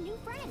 new friend.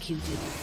Executed.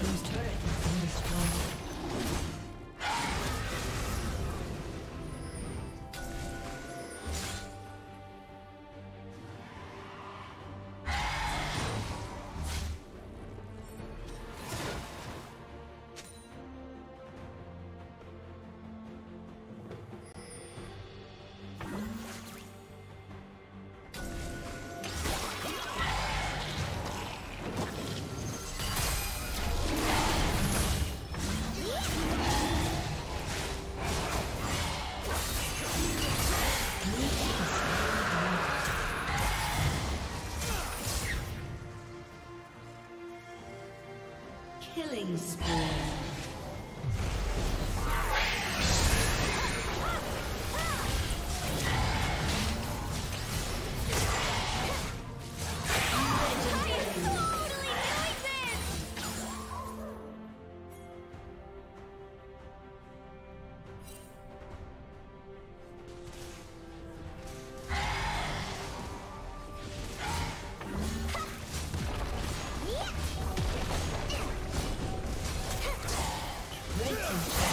team's Killing spree. Red team.